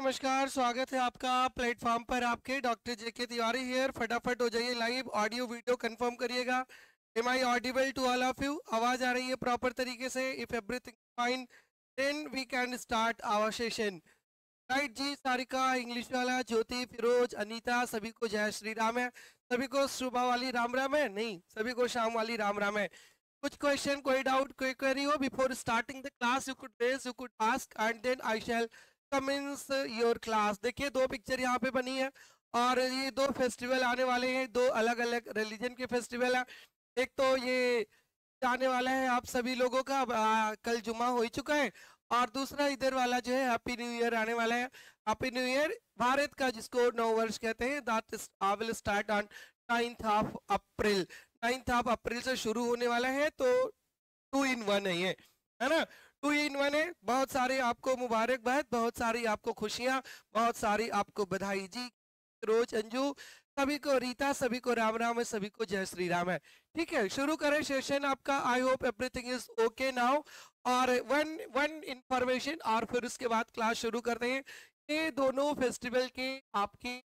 नमस्कार, स्वागत है आपका प्लेटफॉर्म पर आपके। डॉक्टर जेके तिवारी हियर फटाफट हो जाइए लाइव ऑडियो वीडियो कंफर्म करिएगा। Am I audible to all of you आवाज़ आ रही है प्रॉपर तरीके से। If everything fine then we can start our session right ji, Sarika English वाला, ज्योति, फिरोज, अनीता, सभी को जय श्री राम है। सभी को सुबह वाली राम राम है? नहीं, सभी को शाम वाली राम राम है। कुछ क्वेश्चन कोई डाउट कोई क्वेरी हो before starting the class you could raise you could ask and then I shall commence your class देखिए दो पिक्चर यहाँ पे बनी है और ये दो फेस्टिवल आने वाले हैं दो अलग अलग रिलीजन के फेस्टिवल है। एक तो ये आने वाला है आप सभी लोगों का आ, कल जुमा हो ही चुका है और दूसरा इधर वाला जो है हैप्पी न्यू ईयर आने वाला है। हैप्पी न्यू ईयर भारत का जिसको नौ वर्ष कहते हैं that will start on ninth of April ninth of April से शुरू होने वाला है तो टू इन वन है ये है ना? टू इन वन है। बहुत सारे आपको मुबारकबाद बहुत सारी आपको खुशियाँ, बहुत सारी आपको बधाई जी। रोज अंजू, सभी को रीता, सभी को राम राम है, सभी को जय श्री राम है। ठीक है, शुरू करें सेशन आपका। I hope everything is okay now और वन वन इंफॉर्मेशन और फिर उसके बाद क्लास शुरू करते हैं। ये दोनों फेस्टिवल के आपके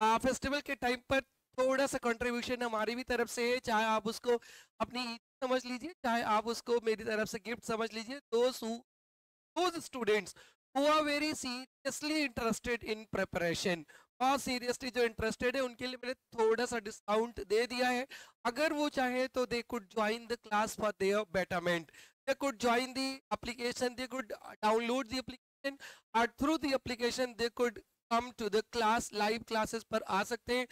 फेस्टिवल के टाइम पर थोड़ा सा कंट्रीब्यूशन हमारी भी तरफ़ से है, चाहे आप उसको अपनी समझ लीजिए, चाहे आप उसको मेरी तरफ़ से गिफ्ट समझ लीजिए those students who are very seriously interested in preparation, बहुत सीरियसली जो इंटरेस्टेड है, उनके लिए मैंने थोड़ा सा डिस्काउंट दे दिया है। अगर वो चाहे तो they could join the class for their betterment they could join the application they could download the application और through the application they could come to the class live classes पर आ सकते हैं।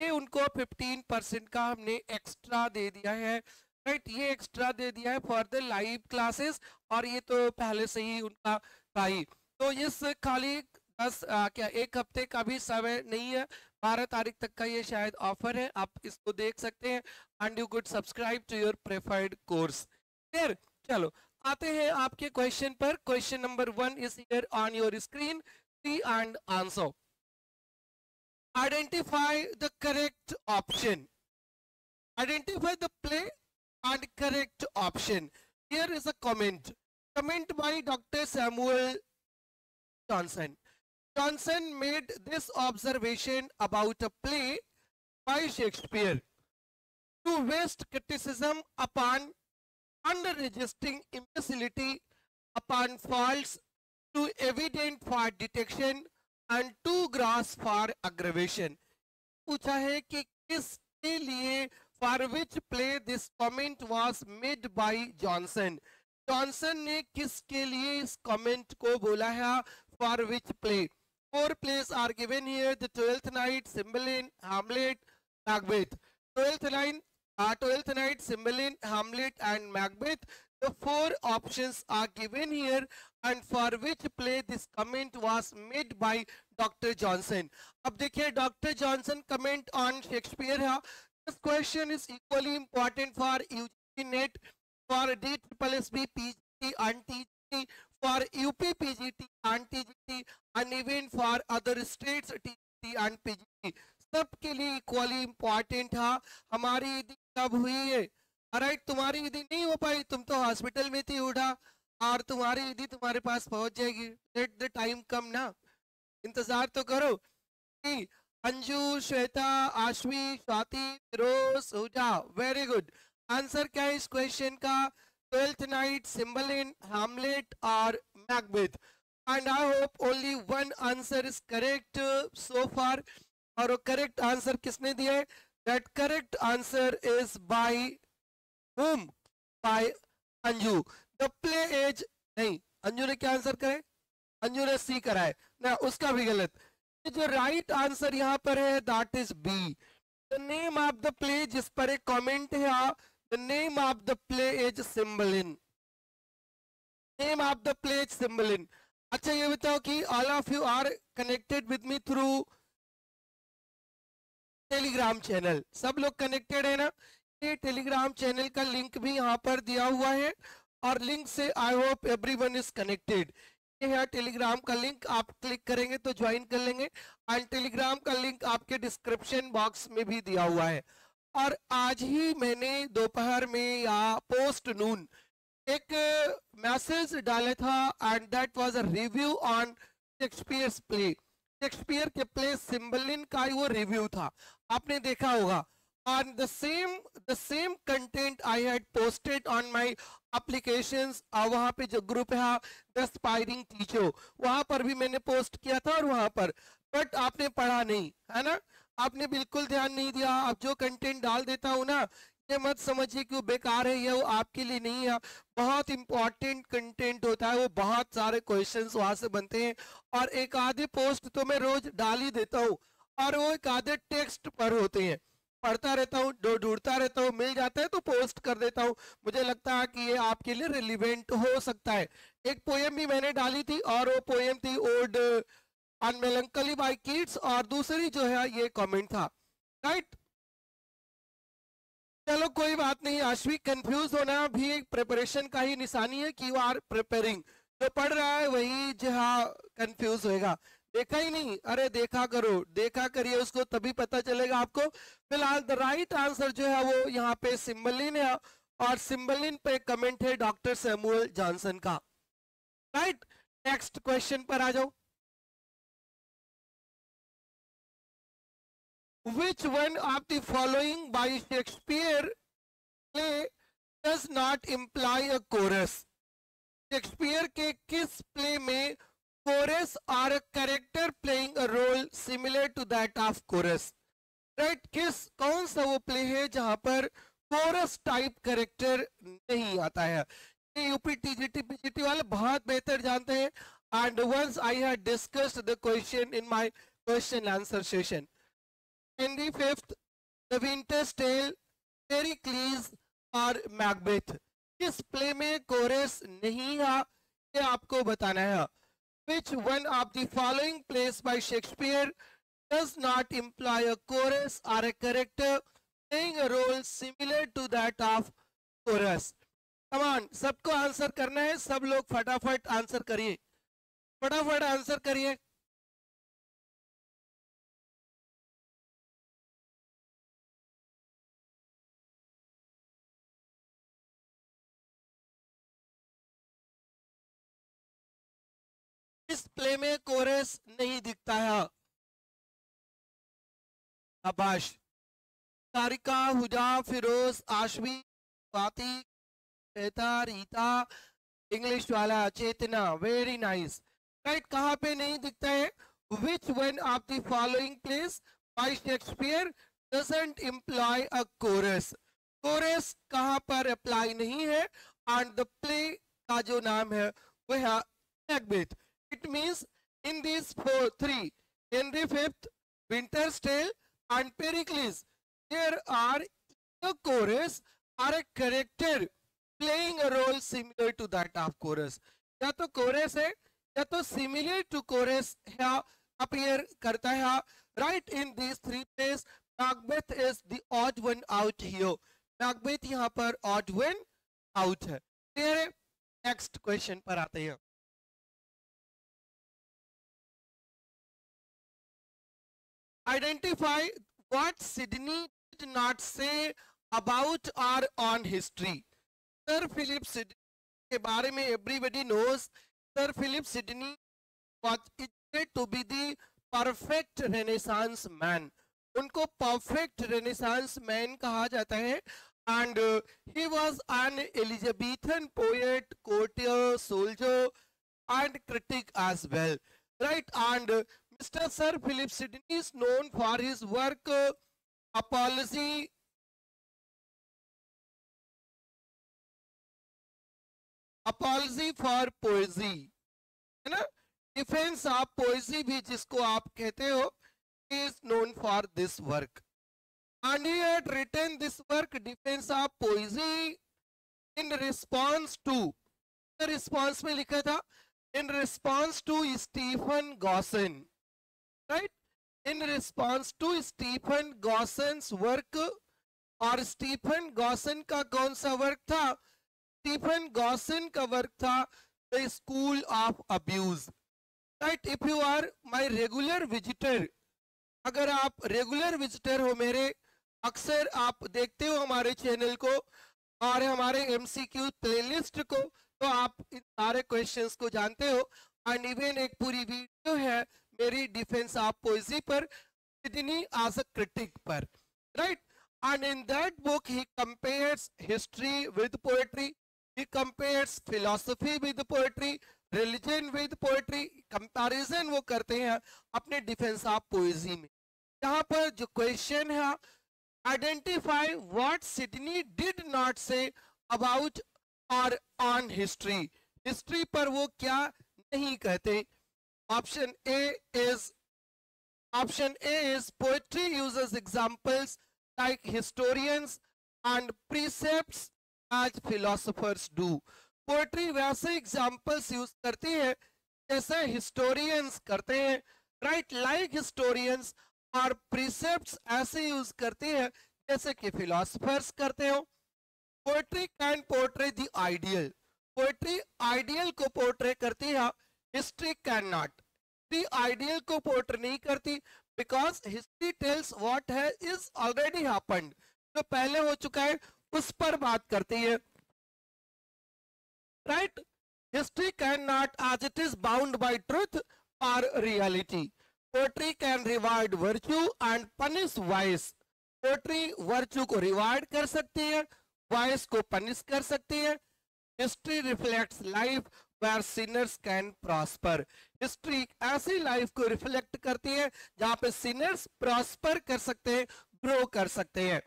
उनको 15 परसेंट का हमने एक्स्ट्रा दे दिया है राइट ये एक्स्ट्रा दे दिया है फॉर द लाइव क्लासेस और ये तो पहले से ही उनका था ही। तो इस खाली दस आ, क्या एक हफ़्ते का भी समय नहीं है बारह तारीख तक का ये शायद ऑफ़र है आप इसको देख सकते हैं and you could subscribe to your preferred course फिर चलो आते हैं आपके क्वेश्चन पर। Question number one is here on your screen see and answer identify the correct option. Identify the play and correct option. Here is a comment. Comment by dr samuel johnson. Johnson made this observation about a play by Shakespeare. To waste criticism upon unresisting imbecility, upon faults too evident for detection and too gross for aggravation. पूछा है कि किसके लिए for which play this comment was made by Johnson. Johnson ने किसके लिए इस comment को बोला है for which play Four plays are given here. The Twelfth Night, Cymbeline, Hamlet, Macbeth. Twelfth line, uh, Twelfth Night, Cymbeline, Hamlet and Macbeth. The four options are given here and for which play this comment was made by doctor Johnson अब देखिए doctor Johnson comment on Shakespeare है। This question is equally important for UG NET for D triple S B P G T for UP P G G and even for other state T G and P G T लिए equally important है। हमारी यदि कब हुई है? Right तुम्हारी यदि नहीं हो पाई, तुम तो हॉस्पिटल में थी उड़ा और तुम्हारी यदि तुम्हारे पास पहुँच जाएगी। लेट द टाइम कम ना। इंतज़ार तो करो। Anju Shweta Aashvi Swati Firoz Huja very good answer क्या है इस क्वेश्चन का? Twelfth night Cymbeline, Hamlet or Macbeth. And I hope only one answer is correct uh, so far. और वो करेक्ट आंसर किसने दिया है? That correct answer is by whom? By Anju. The play as नहीं अंजू ने क्या answer करे अंजू ने सी करा है। ना उसका भी गलत। जो राइट आंसर यहाँ पर है that is B the name of the play जिस पर एक कमेंट है The name of the play is Cymbeline. Name of the play is Cymbeline. अच्छा ये बताओ कि all of you are connected with me through Telegram channel सब लोग कनेक्टेड है ना? ये टेलीग्राम चैनल का लिंक भी यहाँ पर दिया हुआ है, और लिंक से I hope everyone is connected ये है टेलीग्राम का लिंक आप क्लिक करेंगे तो ज्वाइन कर लेंगे एंड टेलीग्राम का लिंक आपके डिस्क्रिप्शन बॉक्स में भी दिया हुआ है। और आज ही मैंने दोपहर में या पोस्ट नून एक मैसेज डाला था and that was a review on Shakespeare play Shakespeare के प्ले सिम्बलिन का वो रिव्यू था। आपने देखा होगा on the same the same content I had posted on my applications वहाँ पे जो ग्रुप है द स्पायरिंग टीचर वहाँ पर भी मैंने पोस्ट किया था और वहाँ पर। बट आपने पढ़ा नहीं, है ना? आपने बिल्कुल ध्यान नहीं दिया। आप जो कंटेंट डाल देता हूँ ना, ये मत समझिए कि वो बेकार है या वो आपके लिए नहीं है। बहुत इंपॉर्टेंट कंटेंट होता है, वो बहुत सारे क्वेश्चंस वहाँ से बनते हैं। और एक आधे पोस्ट तो मैं रोज डाल ही देता हूँ। और वो एक आधे टेक्स्ट पर होते हैं। पढ़ता रहता हूँ ढूंढता रहता हूँ, मिल जाता है तो पोस्ट कर देता हूँ। मुझे लगता है कि ये आपके लिए रिलीवेंट हो सकता है। एक पोएम भी मैंने डाली थी और वो पोएम थी ode on melancholy by Keats और दूसरी जो है ये कमेंट था। राइट चलो कोई बात नहीं आश्विक कंफ्यूज होना भी एक प्रिपरेशन का ही निशानी है, कि यू आर प्रिपेयरिंग जो पढ़ रहा है वही जो कंफ्यूज होएगा। देखा ही नहीं। अरे देखा करो, देखा करिए उसको, तभी पता चलेगा आपको। फ़िलहाल द राइट आंसर जो है वो यहाँ पे सिम्बलिन है और सिम्बलिन पे कमेंट है डॉक्टर सैमुअल जॉनसन का। राइट नेक्स्ट क्वेश्चन पर आ जाओ। Which one of the following by Shakespeare play does not imply a chorus? Shakespeare के किस प्ले में chorus are a character playing a role similar to that of chorus right किस कौन सा वो प्ले है जहाँ पर कोरस टाइप कैरेक्टर नहीं आता है? यूपी टीजीटी पीजीटी वाले बहुत बेहतर जानते हैं। And once I had discussed the question in my question answer session Henry V, The Winter's Tale, Pericles और मैकबेथ किस प्ले में कोरस नहीं है ये आपको बताना है। which one of the following plays by Shakespeare does not imply a chorus or a character playing a role similar to that of chorus कमान सबको आंसर करना है सब लोग फटाफट आंसर करिए फटाफट आंसर करिए इस प्ले में कोरस नहीं दिखता है। अबाश। तारिका, हुजा, फिरोज, आशवी, स्वाति, श्वेता, रीता, इंग्लिश वाला, चेतना वेरी नाइस राइट कहाँ पे नहीं दिखता है? Which one of the following plays by Shakespeare doesn't employ a chorus chorus कहाँ पर अप्लाई नहीं है? एंड द प्ले का जो नाम है वह है Macbeth It means in these four, three, Henry V, Winter's Tale and Pericles, there are the chorus are a character playing a role similar to that of chorus. या तो chorus है या तो similar to chorus है appear करता है right in these three plays Macbeth is the odd one out here. Macbeth यहाँ पर odd one out है. फिर next question पर आते हैं. Identify what Sydney did not say about or on history. Sir Philip Sidney के बारे में everybody knows Sir Philip Sidney was said to be the perfect Renaissance man. उनको perfect Renaissance man कहा जाता है and uh, he was an Elizabethan poet, courtier, soldier and critic as well. Right and uh, Mr. Sir Philip Sidney is known for his work uh, Apology apology for poesy है ना defence of पोएजी भी जिसको आप कहते हो is known for this work and he had written this work defense of poesy in response to the response में लिखा था in response to Stephen Gosson right? In response to Stephen Gosson's work, और Stephen Gosson का कौन सा work था? Stephen Gosson का work था the school of abuse right if you are my regular visitor अगर आप रेगुलर विजिटर हो मेरे, अक्सर आप देखते हो हमारे चैनल को और हमारे एमसीक्यू प्लेलिस्ट को तो आप इन सारे क्वेश्चंस को जानते हो। एंड इवन एक पूरी वीडियो है मेरी डिफेंस ऑफ़ पोइजी पर सिडनी एज क्रिटिक पर right and in that book he compares history with poetry he compares philosophy with poetry, religion with poetry, comparison वो करते हैं अपने डिफेंस ऑफ़ पोएजी में। यहाँ पर जो क्वेश्चन है identify what Sidney did not say about और ऑन हिस्ट्री हिस्ट्री पर वो क्या नहीं कहते option A is option A is poetry uses examples like historians and precepts as philosophers do poetry वैसे एग्जांपल्स यूज़ करती है, जैसे हिस्टोरियंस करते हैं राइट लाइक हिस्टोरियंस और प्रीसेप्ट्स ऐसे यूज़ करते हैं, जैसे कि फिलोसफर्स करते हो। Poetry can portray the ideal poetry ideal को पोर्ट्रे करती है history can not the ideal को पोर्ट्रे नहीं करती बिकॉज़ हिस्ट्री टेल्स व्हाट है इज़ ऑलरेडी हैपेंड जो पहले हो चुका है, उस पर बात करती है। Right history can not as it is bound by truth और reality poetry can reward virtue and punish vice poetry virtue को रिवार्ड कर सकती है वाइस को पनिश कर सकती है। History reflects life where sinners can prosper history ऐसी लाइफ को रिफ्लेक्ट करती है, जहाँ पे सिनर्स प्रॉस्पर कर सकते हैं ग्रो कर सकते हैं।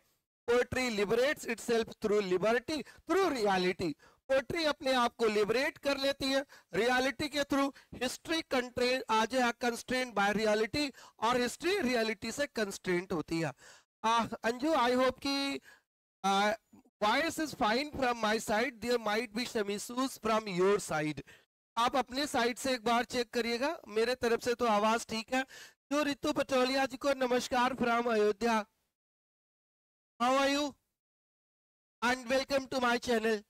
Poetry liberates itself through liberty through reality poetry अपने आप को लिबरेट कर लेती है रियलिटी के थ्रू हिस्ट्री कंट्रेन आज है कंस्ट्रेंट बाय रियलिटी और हिस्ट्री रियलिटी से कंस्ट्रेंट होती है। अंजू आई होप की voice is fine from my side there might be some issues from your side आप अपने साइड से एक बार चेक करिएगा। मेरे तरफ़ से तो आवाज़ ठीक है। जो रितु पटोलिया जी को नमस्कार from Ayodhya. How are you and welcome to my channel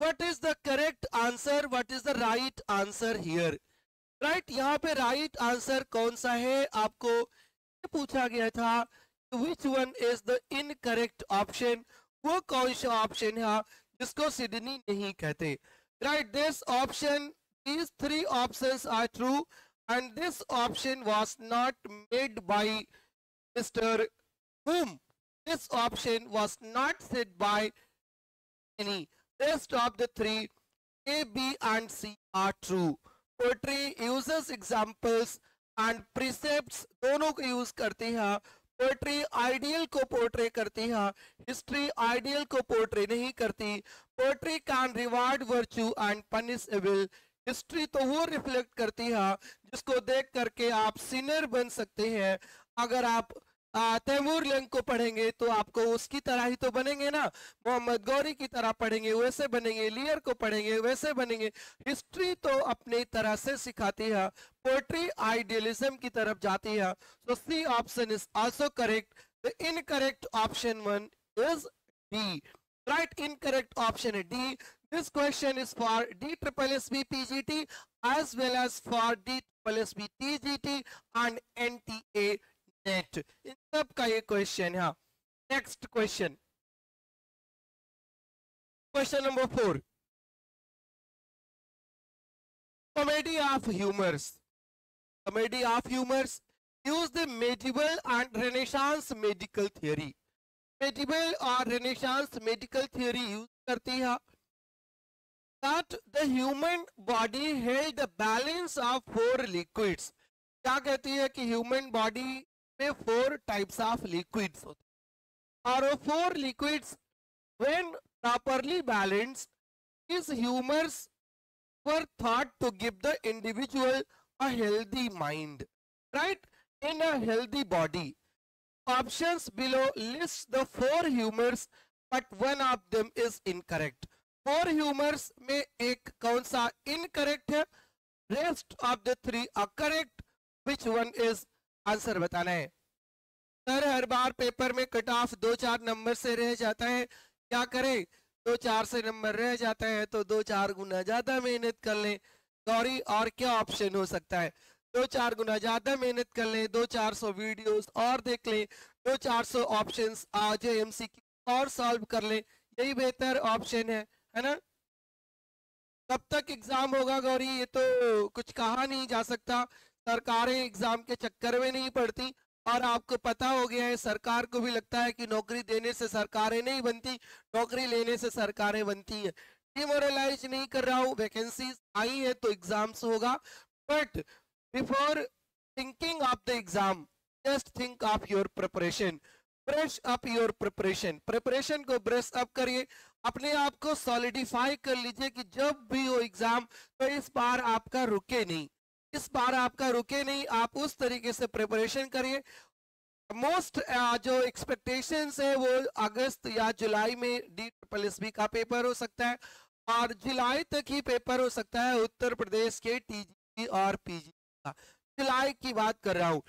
what is the correct answer what is the right answer here right यहाँ पे राइट right आंसर कौन सा है? आपको पूछा गया था which one is the incorrect option वो कौन सा ऑप्शन है जिसको सिडनी नहीं कहते? Right this option these three option are true and this option was not made by mister whom this option was not said by any best of the three A B and C are true poetry users examples and precept दोनों को use करते हैं poetry ideal को portray करती है, history ideal को portray नहीं करती। Poetry can reward virtue and punish evil. History तो वो रिफ्लेक्ट करती है, जिसको देख करके आप सीनियर बन सकते हैं। अगर आप तैमूर लेंग को पढ़ेंगे तो आपको उसकी तरह ही तो बनेंगे ना। मोहम्मद गौरी की तरह पढ़ेंगे, वैसे बनेंगे, लियर को पढ़ेंगे, वैसे बनेंगे। हिस्ट्री तो अपनी तरह से सिखाती है, पोएट्री आइडियलिज्म की तरफ़ जाती है। So C option is also correct, the incorrect option one is D. right incorrect option d this question is for d triple sb pgt as well as for d triple sb tgt and nta NET इन सब का ये question है next question question number four comedy of humours comedy of humours use the medieval and renaissance medical theory medieval और renaissance medical theory use करती है। That the human body held the balance of four liquids. क्या कहती है कि human body में four types of liquids होते हैं। और वो four liquids when properly balance is humours were thought to give the individual a healthy mind right in a healthy body options below list the four humours but one of them is incorrect four humours में एक कौन सा incorrect है? Rest of the three a correct which one is answer बताना है। Sir, हर बार paper में कट ऑफ़ दो चार नंबर से रह जाता है। क्या करें? दो चार से नंबर रह जाता है तो दो चार गुना ज़्यादा मेहनत कर लें। गौरी और क्या ऑप्शन हो सकता है? दो चार गुना ज़्यादा मेहनत कर लें दो चार सौ वीडियोस और देख लें दो चार सौ ऑप्शन आज एमसीक्यू और सॉल्व कर लें। यही बेहतर ऑप्शन है है ना? कब तक एग्ज़ाम होगा गौरी? ये तो कुछ कहा नहीं जा सकता। सरकारें एग्ज़ाम के चक्कर में नहीं पड़ती और आपको पता हो गया है, सरकार को भी लगता है कि नौकरी देने से सरकारें नहीं बनती, नौकरी लेने से सरकारें बनती है। डिमोरलाइज नहीं कर रहा हूँ वैकेंसी आई है तो एग्ज़ाम्स होगा but before thinking of the exam just think of your preparation brush up your preparation preparation को ब्रश अप करिए, अपने आप को सॉलिडिफाई कर लीजिए कि जब भी हो एग्ज़ाम तो इस बार आपका रुके नहीं। इस बार आपका रुके नहीं, आप उस तरीके से प्रिपरेशन करिए। मोस्ट जो एक्सपेक्टेशन है वो अगस्त या जुलाई में डी ट्रिपल एस बी का पेपर हो सकता है और जुलाई तक ही पेपर हो सकता है उत्तर प्रदेश के टीजी और पीजी का। जुलाई की बात कर रहा हूँ।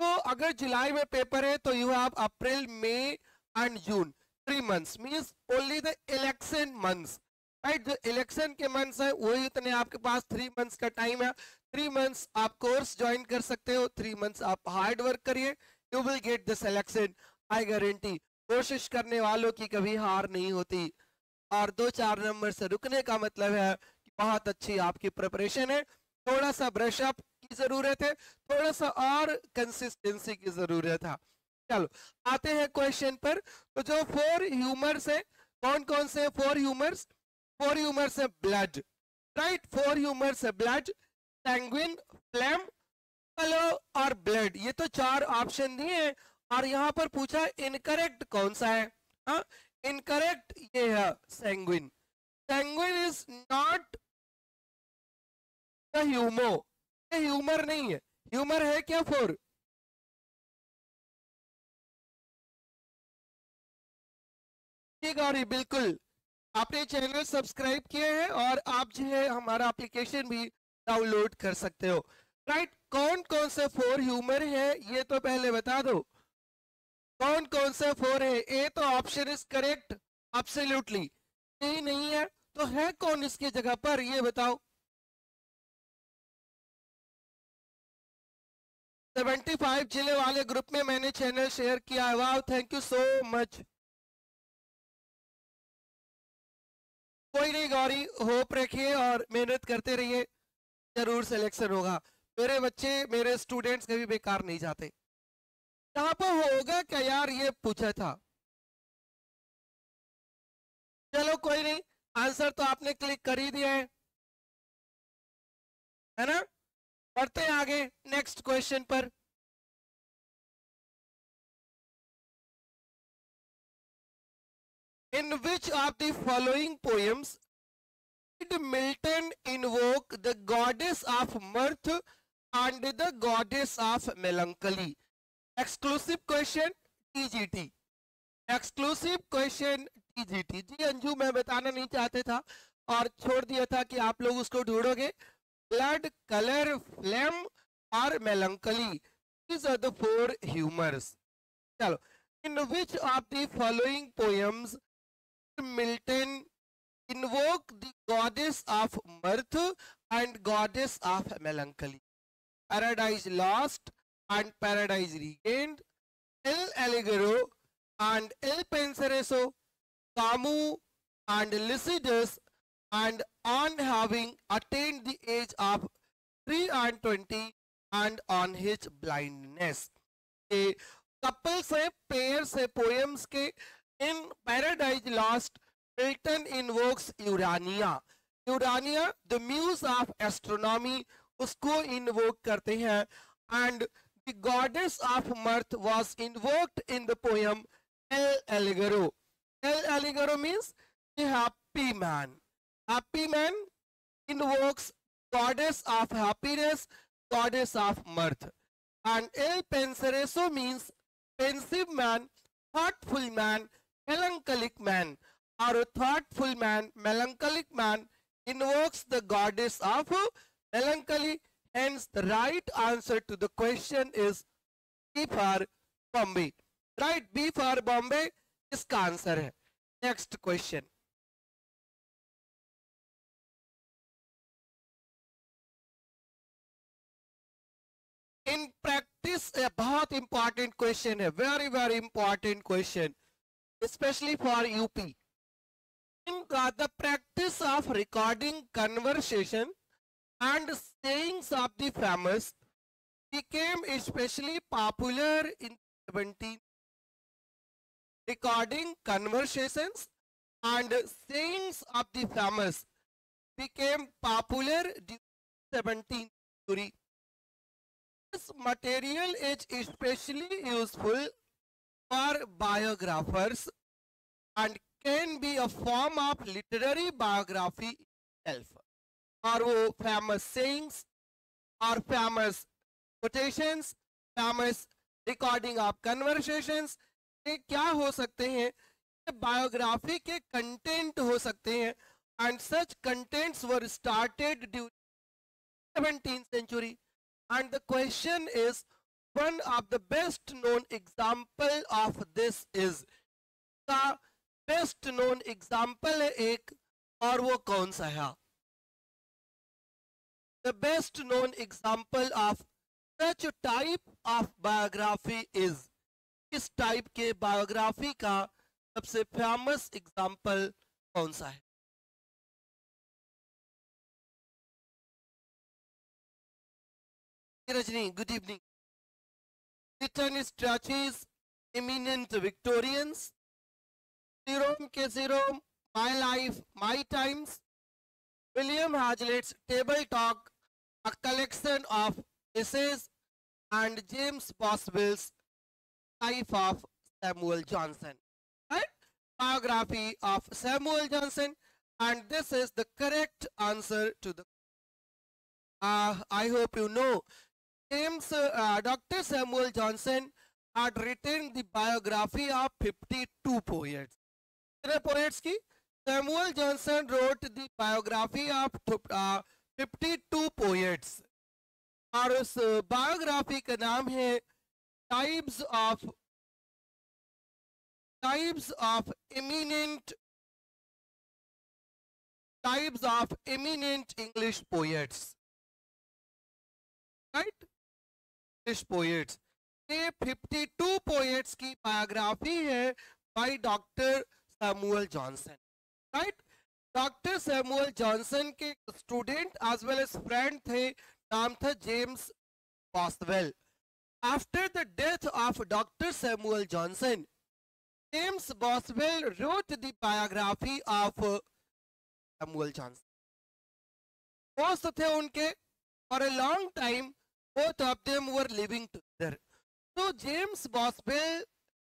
तो अगर जुलाई में पेपर है तो you have April May and June three months means only the election months right जो इलेक्शन के मंथ्स है, वही इतने आपके पास थ्री मंथ्स का टाइम है। थ्री मंथ्स आप कोर्स ज्वाइन कर सकते हो थ्री मंथ्स आप हार्ड वर्क करिए you will get the selection I guarantee कोशिश करने वालों की कभी हार नहीं होती। और दो चार नंबर से रुकने का मतलब है कि बहुत अच्छी आपकी प्रिपरेशन है। थोड़ा सा ब्रश अप की ज़रूरत है, थोड़ा सा और कंसिस्टेंसी की ज़रूरत है। चलो, आते हैं क्वेश्चन पर। तो जो फोर ह्यूमर्स है कौन कौन से फोर ह्यूमर्स फोर ह्यूमर्स है ब्लड राइट फोर ह्यूमर्स है ब्लड सैंग्विन फ्लैम कलो और ब्लड ये तो चार ऑप्शन दिए हैं। और यहाँ पर पूछा इनकरेक्ट कौन सा है? इनकरेक्ट हाँ? ये है sanguine sanguine is not humour ये ह्यूमर नहीं है। ह्यूमर है क्या फोर ठीक गौरी बिल्कुल, आपने चैनल सब्सक्राइब किए हैं और आप जो है, हमारा एप्लीकेशन भी डाउनलोड कर सकते हो। Right right? कौन कौन से फोर ह्यूमर है, ये तो पहले बता दो। कौन कौन से फोर है ए तो ऑप्शन इज़ करेक्ट एब्सोल्युटली यही नहीं है तो है कौन इसकी जगह पर, ये बताओ। 75 ज़िले वाले ग्रुप में मैंने चैनल शेयर किया है। वाह थैंक यू सो मच कोई नहीं, गौरी होप रखिए और मेहनत करते रहिए। ज़रूर सिलेक्शन होगा। मेरे बच्चे, मेरे स्टूडेंट्स कभी बेकार नहीं जाते। यहाँ पर होगा क्या यार? ये पूछा था। चलो कोई नहीं आंसर तो आपने क्लिक कर ही दिया है। है ना? बढ़ते हैं आगे नेक्स्ट क्वेश्चन पर। In which of the following poems did Milton invoke the goddess of mirth and the goddess of melancholy? Exclusive question TGT. Exclusive question TGT. जी अंजू मैं बताना नहीं चाहते था और छोड़ दिया था कि आप लोग उसको ढूंढोगे ब्लड कलर फ्लेम और melancholy. These are the four humors. चलो in which of the following poems Milton invoke the goddess of mirth and goddess of melancholy. Paradise Lost and Paradise Regained, El Allegro and El Pensereso, Camus and Lycidas, and on having attained the age of 3 and 20 and on his blindness. A couple से pair से poems के In Paradise Lost, Milton invokes Urania. Urania, the muse of astronomy, उसको invoke करते हैं and the goddess of mirth was invoked in the poem El Allegro. El Allegro means the happy man. Happy man invokes goddess of happiness, goddess of mirth. And El Pensereso means pensive man, thoughtful man, melancholic man or a thoughtful man, melancholic man invokes the goddess of melancholy. Hence, the right answer to the question is B for Bombay. Right, B for Bombay इसका answer है next question in practice बहुत important question है very very important question especially for UP. the practice of recording conversation and sayings of the famous became especially popular in 17 recording conversations and sayings of the famous became popular during 17th century. This material is especially useful for biographers and can be a form of literary biography itself. और वो famous sayings और famous quotations, famous recording of conversations ये क्या हो सकते हैं ये biography के कंटेंट हो सकते हैं and such contents were started during 17th century and the question is one of the best known example of this is का best known example है एक, और वो कौन सा है? The best known example of such type of biography is इस type के बायोग्राफी का सबसे फ़ेमस एग्ज़ाम्पल कौन सा है? Rajni good evening statues, eminent Victorians Jerome K. Jerome, My Life, My Times, William Hazlitt's Table Talk, a collection of essays, and James Boswell's Life of Samuel Johnson. Right? Biography of Samuel Johnson, and this is the correct answer to the. Uh, I hope you know. James, uh, Dr. Samuel Johnson had written the biography of 52 poets. की Samuel Johnson wrote the biography of uh, 52 poets. और उस biography का नाम है types of types of eminent types of eminent English poets right English poets ये 52 poets की biography है by doctor Samuel Johnson right doctor Samuel Johnson के student as well as friend थे, नाम था James Boswell after the death of doctor Samuel Johnson James Boswell wrote the biography of Samuel Johnson दोस्त थे उनके for a long time both of them were living together. So, james boswell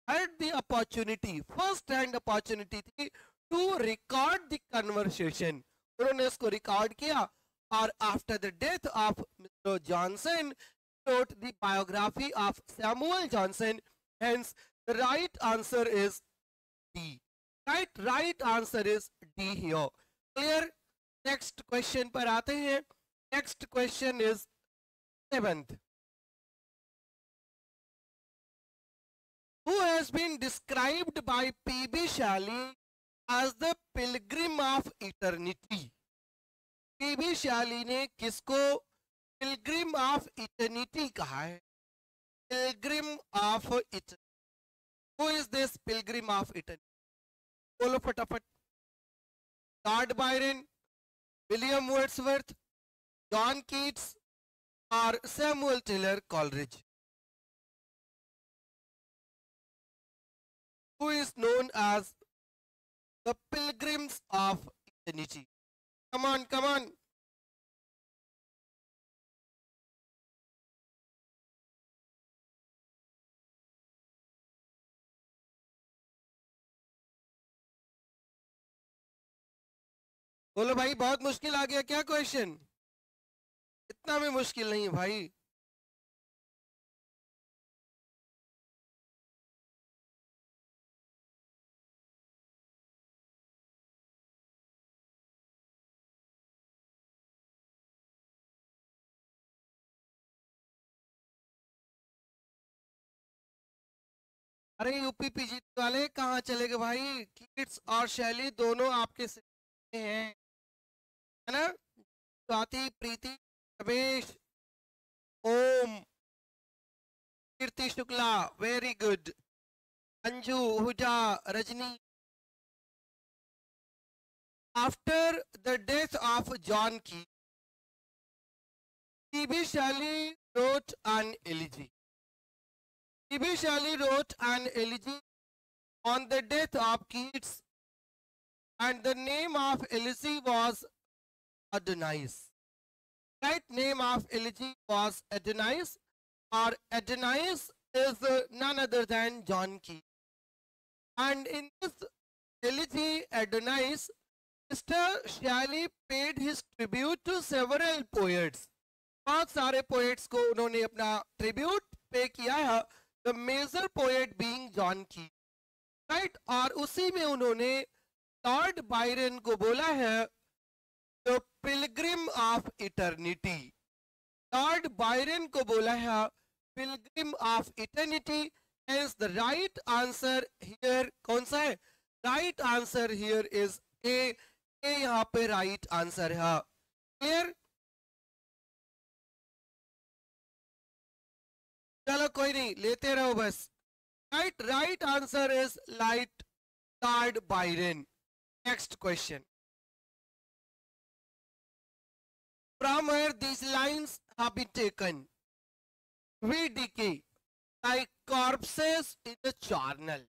had the opportunity, first hand opportunity थी to record the conversation. उन्होंने इसको record किया और after the death of Mr. Johnson wrote the biography of Samuel Johnson. Hence, the right answer is D. Right, right answer is D here. Clear? Next question पर आते हैं. Next question is seventh. Who has been described by P.B. Shelley as the pilgrim of eternity. P.B. Shelley ने किसको pilgrim of eternity कहा है pilgrim of eternity. Who is this pilgrim of eternity? बोलो फटाफट Lord Byron William Wordsworth John Keats और Samuel Taylor Coleridge who is known as the pilgrims of eternity. Come on, come on. बोलो भाई बहुत मुश्किल आ गया क्या क्वेश्चन इतना भी मुश्किल नहीं भाई अरे यूपी पीजी वाले, कहाँ चले गए भाई किड्स और शैली दोनों आपके हैं, है ना Swati, Preeti Pravesh Om, Kirti Shukla very good Anju, Huja, Rajni after the death of John की. Shelley wrote an elegy. T.B. Shelley wrote an elegy on the death of Keats and the name of elegy was Adonais. Right name of elegy was Adonais or Adonais is none other than John Key. And in this elegy Adonais, Mr. Shelley paid his tribute to several poets. बहुत सारे poets को उन्होंने अपना tribute पे किया है the major poet being John की right और उसी में उन्होंने लॉर्ड बायरन को बोला है the pilgrim of eternity Lord Byron को बोला है pilgrim of eternity is the right answer here कौन सा है? Right answer here is A A यहाँ पे राइट आंसर है। क्लियर चलो कोई नहीं लेते रहो बस। Right right answer is light card Byron next question from where these lines taken we decay corpses in the charnel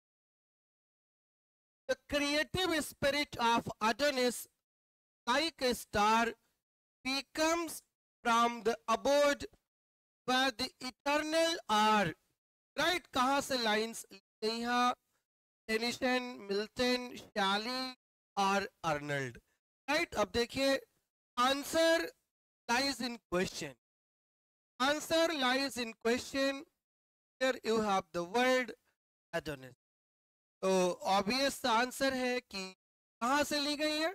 The creative spirit of Adonis, like a star, becomes from the abode where the eternal are right कहाँ से lines यहाँ tension Milton शाली और Arnold right अब देखिए answer lies in question answer lies in question here you have the word adonis तो obvious answer है कि कहाँ से ली गई है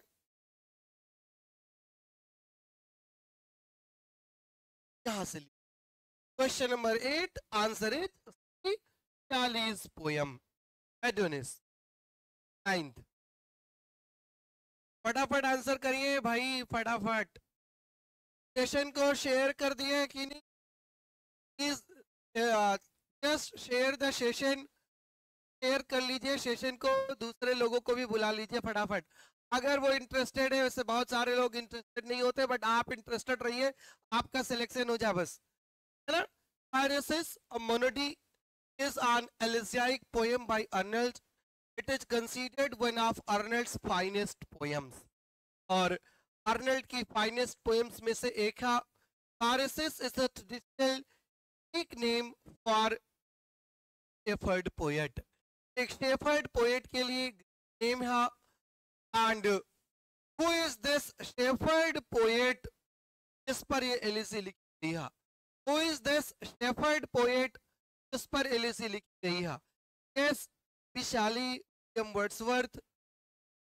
कहाँ से ली Number eight. Answer it. C. Shelley's poem. Adonis. Ninth. फटाफट आंसर करिए भाई, फटाफट सेशन को शेयर कर दिए कि नहीं please just share the session share कर लीजिए सेशन को, दूसरे लोगों को भी बुला लीजिए फटाफट अगर वो इंटरेस्टेड है, वैसे बहुत सारे लोग इंटरेस्टेड नहीं होते बट आप इंटरेस्टेड रहिए, आपका सिलेक्शन हो जाए बस है ना a monody, is an elegiac poem by Arnold. It is considered one of Arnold's finest poems. और अर्नल्ड की फाइनेस्ट पोएम्स में से एक है Pharisees is a traditional Greek name for shepherd poet. एक shepherd poet के लिए नेम है and who is this shepherd poet जिस पर ये एलिसी लिखी है Who is this shepherd poet? जिस पर एलिसी लिखी गई है। S Vishali M Wordsworth,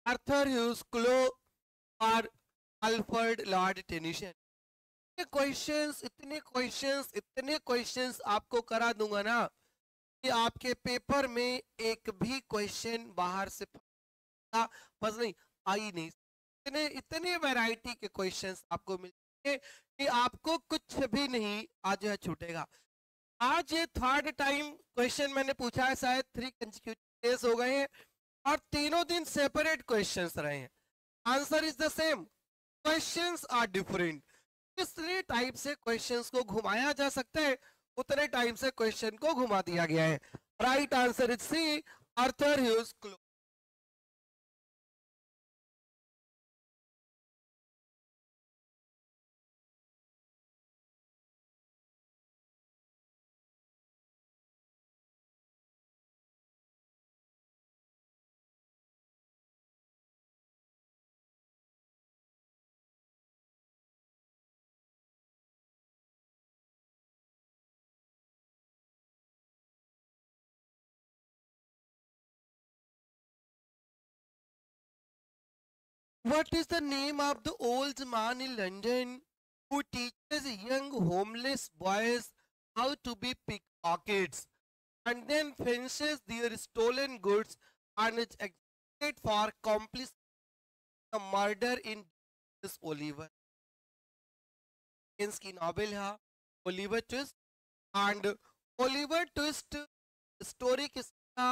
Arthur huge Clough, और अल्फर्ड लॉर्ड टेनिशन। इतने क्वेश्चंस इतने क्वेश्चंस इतने क्वेश्चंस आपको करा दूँगा ना, कि आपके पेपर में एक भी क्वेश्चन बाहर से बस नहीं आई नहीं इतने इतने वैरायटी के क्वेश्चंस आपको मिलेंगे कि आपको कुछ भी नहीं, आज जो है छूटेगा। आज ये थर्ड टाइम क्वेश्चन मैंने पूछा है, शायद थ्री कंसिक्यूटिव हो गए हैं और तीनों दिन सेपरेट क्वेश्चंस रहे हैं। Answer is the same questions are different कितने टाइप से क्वेश्चंस को घुमाया जा सकता है? उतने टाइम से क्वेश्चन को घुमा दिया गया है। Right answer is C Arthur Hughes Clough What is the name of the old man in London who teaches young homeless boys how to be pickpockets and then fences their stolen goods and is executed for complicity the murder in this Oliver? की novel है Oliver Twist and Oliver Twist story किसका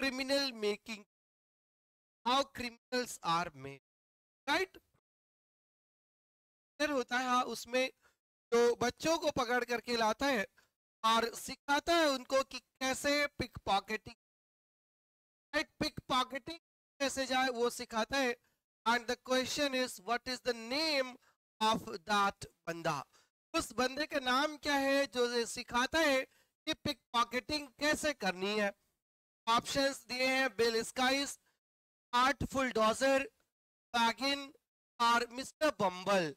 criminal making how criminals are made फिर होता है उसमें जो बच्चों को पकड़ करके लाता है और सिखाता है उनको कि कैसे pick pocketing right pick pocketing कैसे जाए वो सिखाता है। And the question is what is the name of that बंदा? उस बंदे का नाम क्या है जो सिखाता है कि पिक पॉकेटिंग कैसे करनी है? ऑप्शंस दिए हैं Bill Sikes Artful Dodger Fagin और Mister Bumble.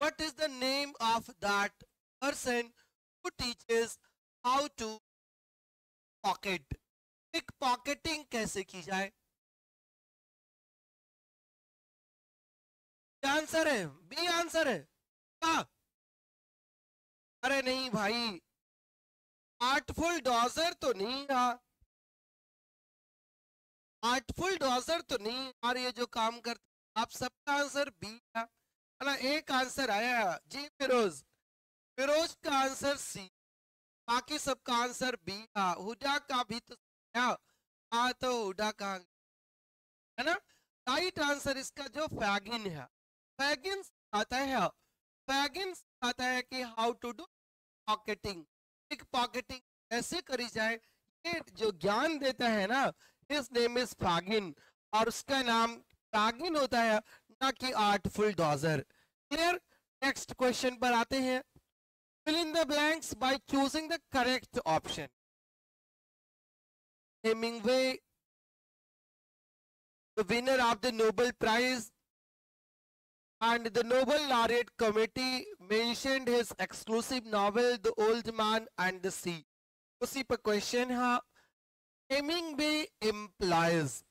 What is the name of that person who teaches how to pocket? Pick pocketing कैसे की जाए? आंसर है? बी आंसर है? क्या अरे नहीं भाई। आर्टफुल डॉजर तो नहीं था। आर्टफुल डॉजर तो नहीं और ये जो काम करते आप सबका आंसर बी था। ना एक आंसर आया जी फिरोज। फिरोज का आंसर सी बाकी सबका आंसर बी था। हुडा का भी तो आ तो हुडा का है ना? राइट आंसर इसका जो फैगिन है। फैगिन आता है। फैगिन आता है कि how to do pocketing pick pocketing कैसे करी जाए। ये जो ज्ञान देता है ना हिज नेम इज़ फागिन और उसका नाम फागिन होता है, ना कि Artful Dodger clear next question पर आते हैं. Fill in the blanks by choosing the correct option Hemingway the winner of the Nobel prize and the Nobel laureate committee mentioned his exclusive novel the old man and the sea उसी पर question है। Hemingway implies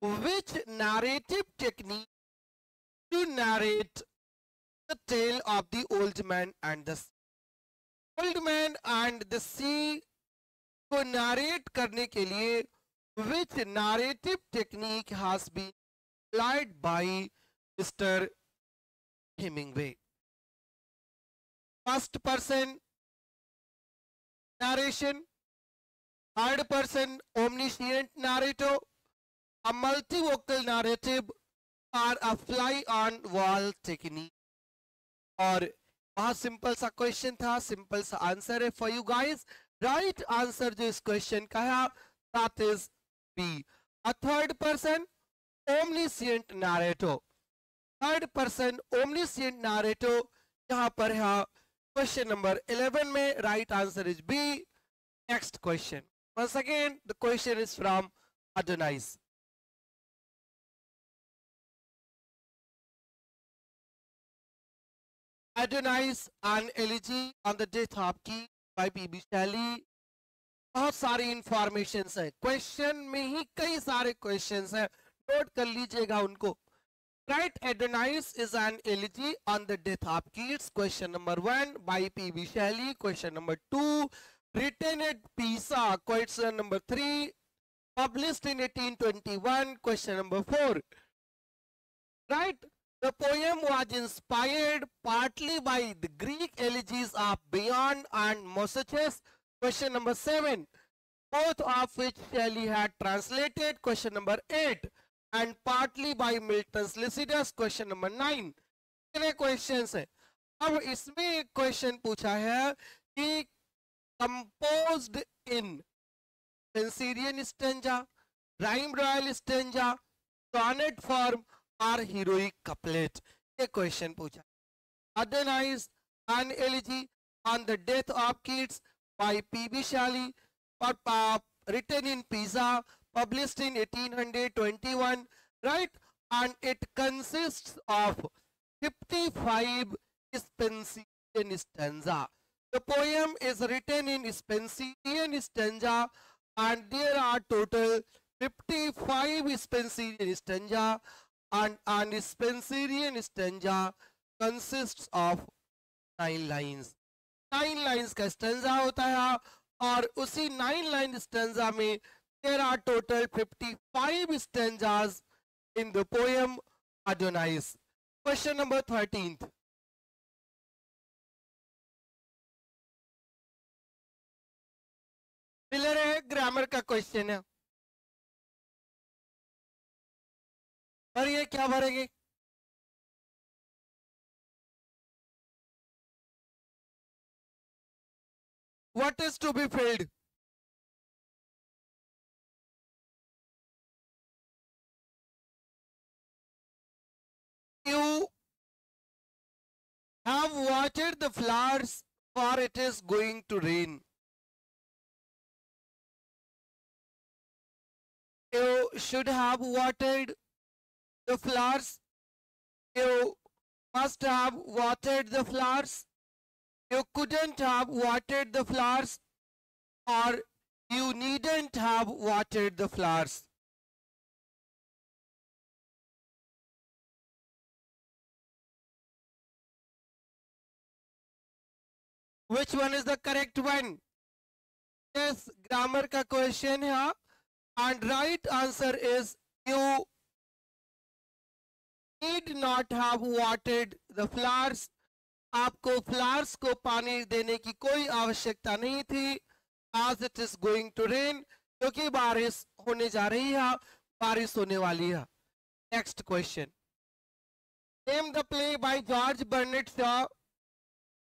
which narrative technique to narrate the tale of the old man and the sea. Old man and the sea को narrate करने के लिए which narrative technique has been applied by Mr. Hemingway. First person narration, third person omniscient narrator, a multivocal narrative, or a fly on wall technique. और बहुत simple सा question था simple सा answer है for you guys right answer जो इस question का है that is B a third person omniscient narrator third person omniscient narrator यहाँ पर है क्वेश्चन नंबर 11 में right answer is B next question once again, the question is from Adonais. Adonais, an elegy on the death of King by Bibi Shelley. बहुत सारी information है। Question में ही कई सारे क्वेश्चन है। नोट कर लीजिएगा उनको। Right Adonais is an elegy on the death of Keats question number one by P B Shelley question number two Written at Pisa question number three published in 1821 question number 4 right the poem was inspired partly by the greek elegies of beyond and Mossaches Question number seven, both of which Shelley had translated. Question number eight, and partly by Milton's Lycidas. Question number nine. कितने questions हैं अब इसमें एक question पूछा है कि Composed in Spenserian stanza rhyme royal stanza sonnet form और heroic couplet ये क्वेश्चन पूछा otherwise an elegy on the death of kids by P.B. Shally, uh, written in Pisa, published in 1821, right? And it consists of 55 Spenserian stanza. The poem is written in Spenserian stanza and there are total 55 Spenserian stanza and an Spenserian stanza consists of nine lines. Nine lines का stanza होता है और उसी nine line stanza में there are total fifty five stanzas in the poem Adonais question number thirteen Filler है grammar का question है। और ये क्या भरेंगे? What is to be filled you have watched the flowers for it is going to rain you should have watered the flowers. You must have watered the flowers. You couldn't have watered the flowers or you needn't have watered the flowers. Which one is the correct one? Yes grammar ka question hai and right answer is you need not have watered the flowers. आपको flowers को पानी देने की कोई आवश्यकता नहीं थी। आज it is going to rain क्योंकि बारिश होने जा रही है, बारिश होने वाली है। Next question name the play by George Bernard Shaw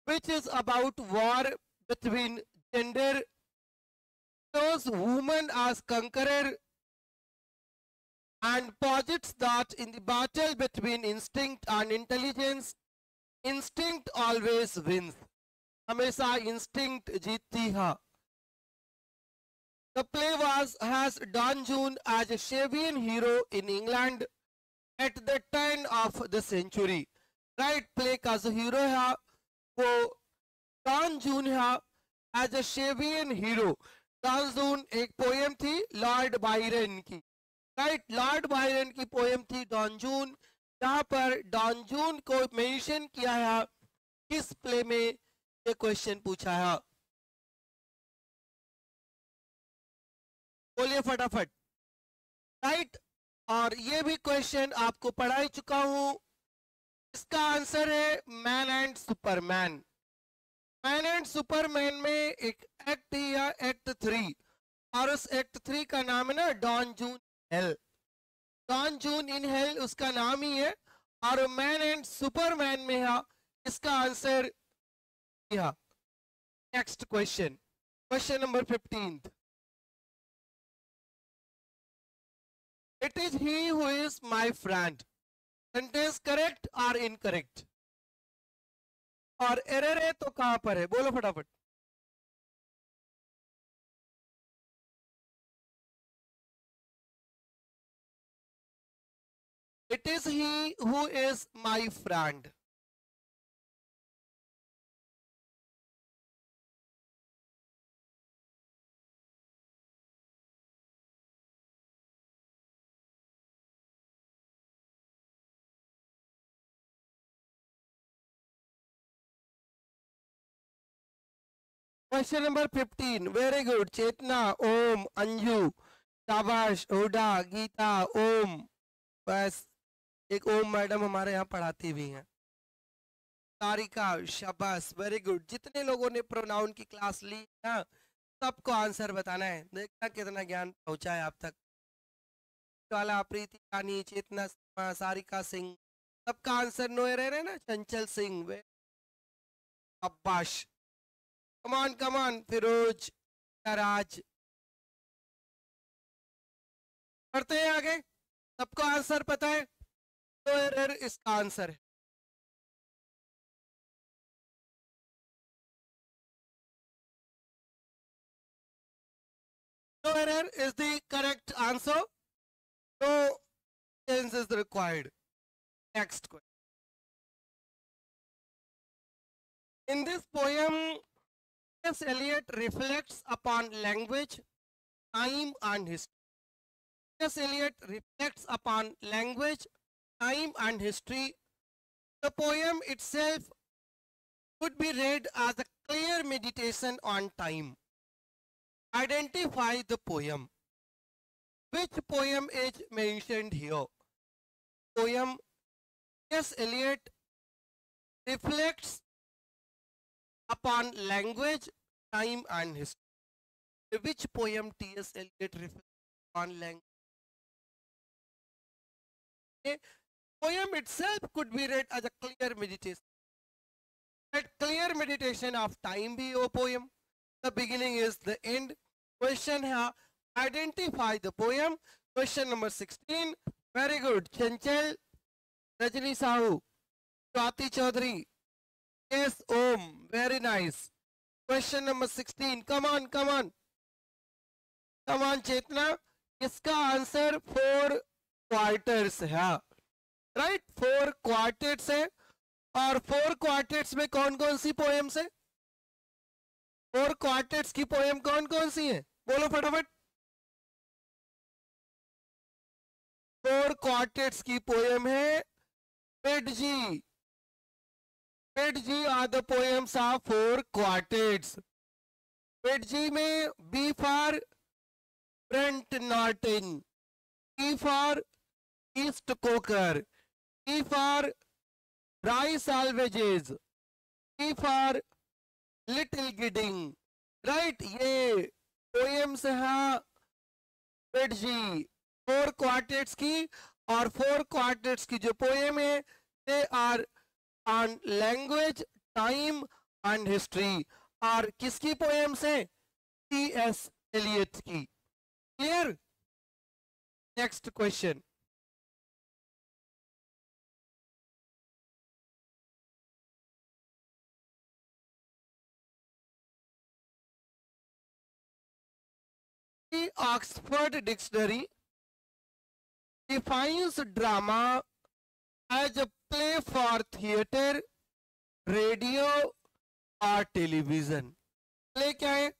which is about war between gender shows woman as conqueror and posits that in the battle between instinct and intelligence instinct always wins हमेशा instinct जीतती है The play was has Don June as a Shavian hero in England at the turn of the century. Right play का जो hero है वो don जून है as a शेवियन hero don एक poem थी लॉर्ड बायरन की। राइट लॉर्ड बायरन की poem थी डॉन जून जहाँ पर डॉनजून को मेंशन किया है, किस प्ले में ये क्वेश्चन पूछा है? बोलिए फटाफट। राइट और ये भी क्वेश्चन आपको पढ़ा ही चुका हूँ। इसका आंसर है man and superman man and superman में एक एक्ट या एक्ट थ्री और उस एक्ट थ्री का नाम है ना Don Juan hell Don Juan in hell उसका नाम ही है, और मैन एंड सुपरमैन में है, इसका answer next question question number fifteen it is he who is my friend sentence correct और इनकरेक्ट और एरर है तो कहाँ पर है? बोलो फटाफट. It is he who is my friend question number fifteen very good Chetna Om Anju शाबाश ओडा गीता ओम बस एक ओम मैडम हमारे यहाँ पढ़ाती भी हैं। तारिका, शाबाश वेरी गुड जितने लोगों ने प्रोनाउन की क्लास ली ना, सबको आंसर बताना है। देखना कितना ज्ञान पहुँचा है आप तक। वाला प्रीति, रानी, चेतना सारिका सिंह, सबका आंसर नो रह रहे ना? चंचल सिंह अब्बाश कमान कमान फिरोज राज पढ़ते हैं आगे। सबको आंसर पता है? तो एरर इसका आंसर है No error is the correct answer. No change is required. Next question. In this poem, T.S. Eliot reflects upon language, time and history. T.S. Eliot reflects upon language, time and history. The poem itself could be read as a clear meditation on time. Identify the poem. Which poem is mentioned here? Poem T.S. Eliot reflects upon language, time and history. Which poem T.S. Eliot reflects on language? A poem itself could be read as a clear meditation. That clear meditation of time be a poem. the beginning is the end. Question here, identify the poem. Question number 16. Very good. Chanchal, Rajni Sahu, Swati Chaudhary. Yes, Om. Very nice. Question number 16. Come on, come on. Come on, Chetna. इसका answer four quarters है Right four quartets है। और four quartets में कौन कौन सी poems है? Four quartets की पोएम कौन कौन सी है? बोलो फटाफट। फोर क्वार्टेट्स की पोएम है पेट जी पेट जी are the poems are four quartets पेट जी में B for Burnt Norton E for East Coker E for rice alvages. E for Little Gidding right ये पोएम्स है पेट जी। फोर क्वार्टेट्स की और फोर क्वार्टेट्स की जो पोएम है they are on language time and history और किसकी पोएम्स है? टी एस एलियट की। Clear next question The Oxford Dictionary defines drama as a play for theater, radio or television. Play क्या है?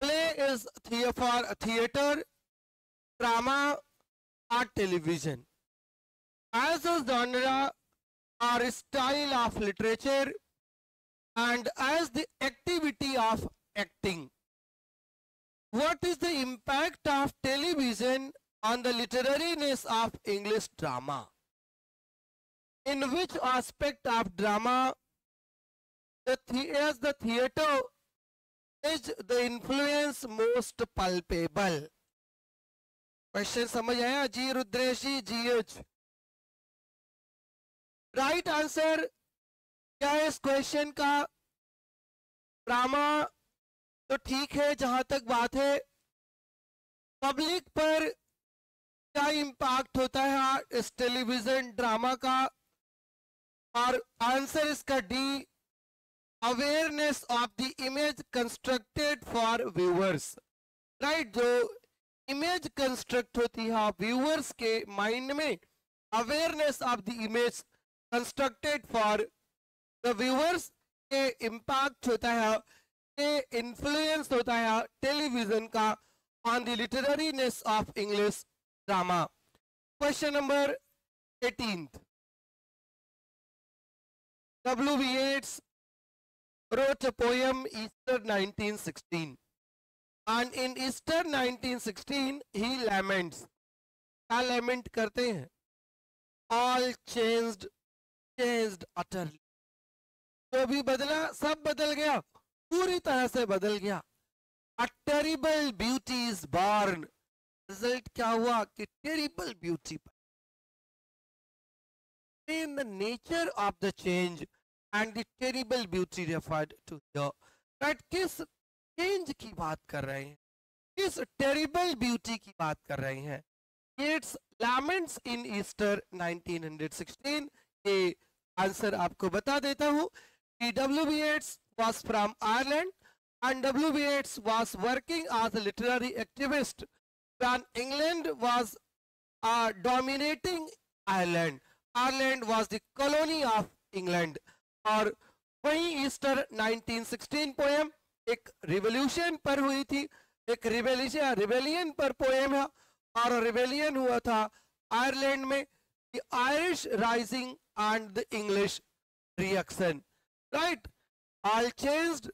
Play is for theater, drama or television. As a genre or style of literature and as the activity of acting. What is the impact of television on the literariness of English drama? In which aspect of drama the as the theatre is the influence most palpable? Question समझ आया जी रुद्रेशी जी एच right answer क्या है इस question का drama तो ठीक है, जहाँ तक बात है, पब्लिक पर क्या इम्पैक्ट होता है इस टेलीविज़न ड्रामा का? और आंसर इसका D awareness of the image constructed for viewers right जो इमेज कंस्ट्रक्ट होती है व्यूअर्स के माइंड में awareness of the image constructed for the viewers के इम्पैक्ट होता है। इंफ्लुएंस होता है टेलीविज़न का on the literariness of English drama question number eighteen W B Yeats wrote poem Easter 1916 and in Easter 1916 he laments क्या lament करते हैं? All changed changed utterly जो भी बदला, सब बदल गया। पूरी तरह से बदल गया। Terrible beauty is born result क्या हुआ? कि terrible beauty the nature of the change and the terrible beauty referred to here. Right किस चेंज की बात कर रहे हैं? किस टेरिबल ब्यूटी की बात कर रहे हैं? इट्स लैमेंट्स इन ईस्टर 1916 ये आंसर आपको बता देता हूँ। कि W B Yeats was from Ireland and W.B. Yeats was working as a literary activist when England was uh, dominating Ireland. Ireland was the colony of England. और वहीं Easter 1916 poem एक revolution per हुई थी एक रिवेलिशन rebellion पर poem है और rebellion हुआ था आयरलैंड में the Irish rising and the English reaction right all changed,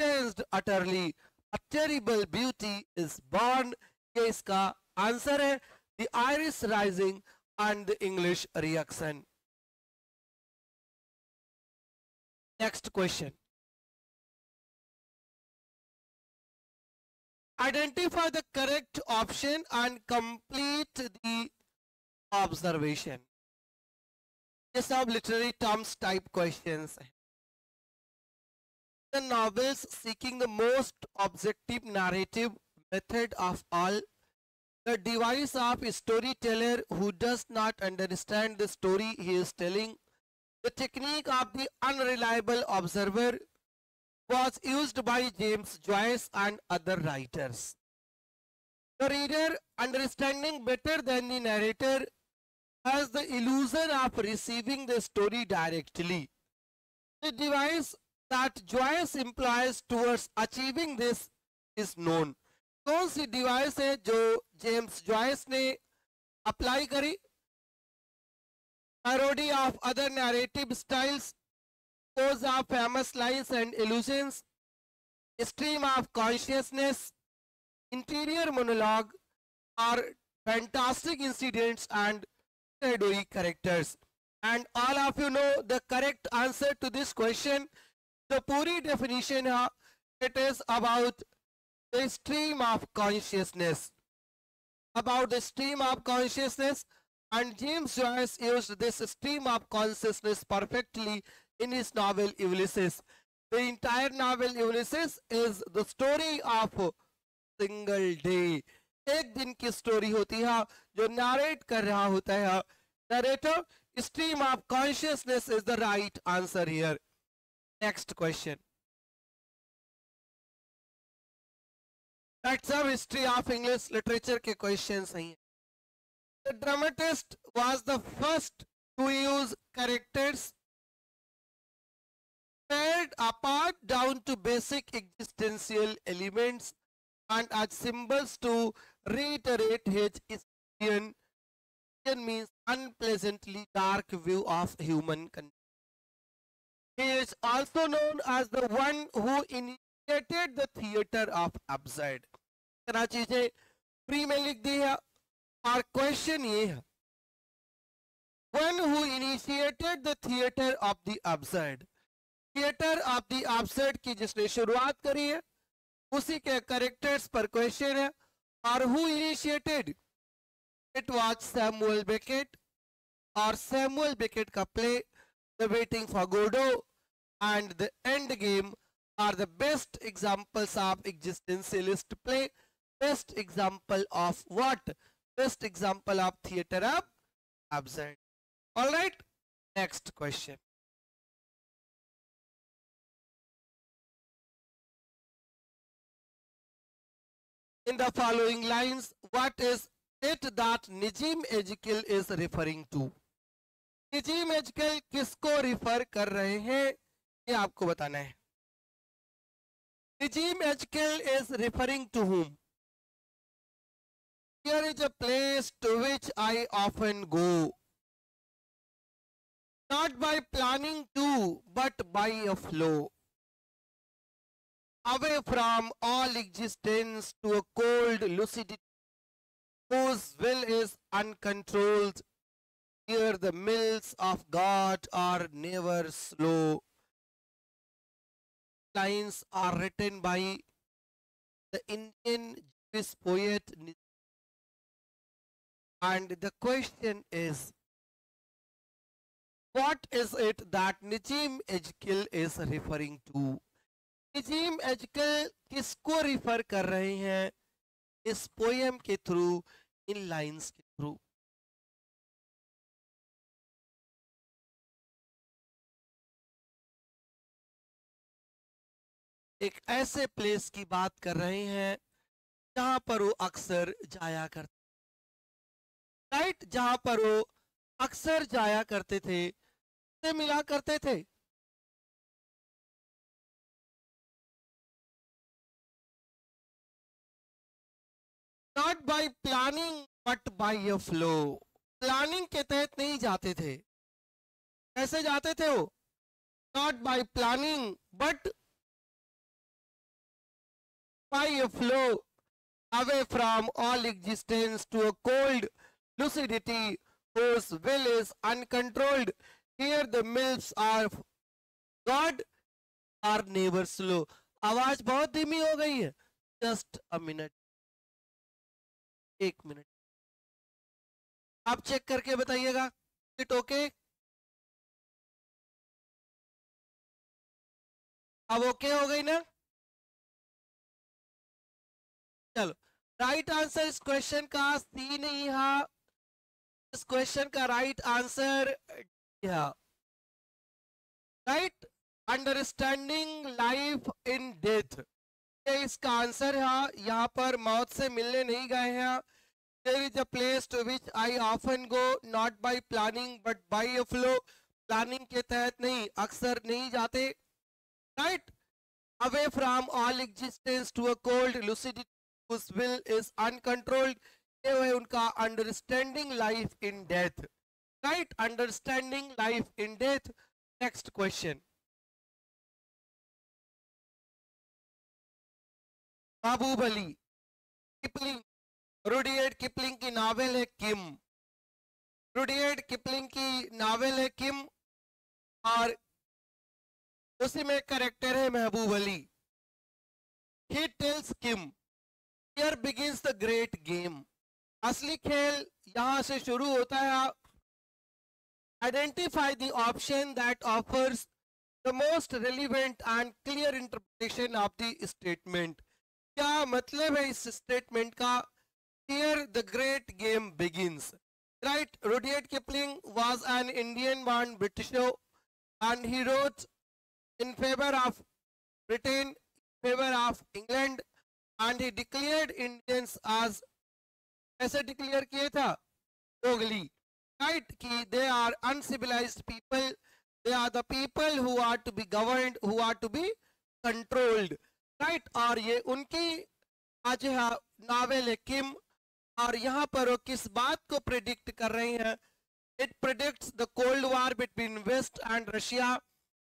changed utterly. A terrible beauty is born. Kaiska answer the Irish rising and the English reaction. Next question. Identify the correct option and complete the observation. These are literary terms type questions the novels seeking the most objective narrative method of all. The device of a storyteller who does not understand the story he is telling. The technique of the unreliable observer was used by James Joyce and other writers. The reader, understanding better than the narrator, has the illusion of receiving the story directly. The device that Joyce employs towards achieving this is known. कौन सी device है जो James Joyce ने apply करी parody of other narrative styles, pose of famous lines and illusions, stream of consciousness, interior monologue, are fantastic incidents and shadowy characters. And all of you know the correct answer to this question. The puri definition है it is about the stream of consciousness. About the stream of consciousness and James Joyce used this stream of consciousness perfectly in his novel Ulysses. The entire novel Ulysses is the story of single day. एक दिन की story होती है जो narrate कर रहा होता है narrator stream of consciousness is the right answer here next question that's some history of english literature के questions हैं the dramatist was the first to use characters spread apart down to basic existential elements and as symbols to reiterate his Indian means unpleasantly dark view of human condition. He is also known as the one who initiated the theater of absurd. तरह चीज़ें pre में लिख दी है। और question ये है। One who initiated the theater of the absurd theatre of the absurd की जिसने शुरुआत करी है, उसी के करेक्टर्स पर क्वेश्चन है। और who initiated it was Samuel Beckett और सैमुअल बेकेट का play the waiting for Godot and the end game are the best examples of existentialist play best example of what best example of theatre of absurd all right next question in the following lines what is it that Nijim Ezekiel is referring to Nissim Ezekiel किसको refer कर रहे हैं ये आपको बताना है। Regime H is referring to home here is a place to which I of go not by planning to but by a flow away from all existence to a cold lucidity whose will is uncontrolled here the mills of God are never slow Lines are written by the Indian Jewish poet and the question is what is it that Nijim Ejkil is referring to? Nissim Ezekiel किसको refer कर रहे हैं इस poem के through इन lines के through एक ऐसे प्लेस की बात कर रहे हैं, जहाँ पर वो अक्सर जाया करते राइट जहाँ पर वो अक्सर जाया करते थे, से मिला करते थे। Not by planning but by a flow planning के तहत नहीं जाते थे। कैसे जाते थे वो? Not by planning but by a flow away from all existence to a cold lucidity whose will is uncontrolled. Here the mills are god are never slow. आवाज़ बहुत धीमी हो गई है। जस्ट अ मिनट एक मिनट आप check करके बताइएगा। इट ओके अब ओके हो गई ना? चलो। राइट आंसर इस क्वेश्चन का सी नहीं है। इस क्वेश्चन का right answer right understanding life in death इसका आंसर है। यहाँ पर मौत से मिलने नहीं गए हैं। Place to which I often go not by planning but by a flow planning के तहत नहीं, अक्सर नहीं जाते। Right away from all existence to a cold lucidity whose will is uncontrolled ये उनका understanding life in death right understanding life in death next question बाबूबली Kipling Rudyard Kipling की novel है किम रुडियड किपलिंग की नावेल है किम और उसी में character है Mahbub Ali. He tells Kim Here begins the great game असली खेल यहां से शुरू होता है identify the option that offers the most relevant and clear interpretation of the statement क्या मतलब है इस स्टेटमेंट का Here the great game begins. Right, Rudyard Kipling was an Indian-born Britisher and he wrote in favor of Britain, in favor of England and he declared Indians as ऐसे declare किए था Mowgli right कि they are uncivilized people they are the people who are to be governed who are to be controlled right और ये उनकी आज novel है किम और यहाँ पर वो किस बात को प्रिडिक्ट कर रहे हैं it predicts the cold war between west and Russia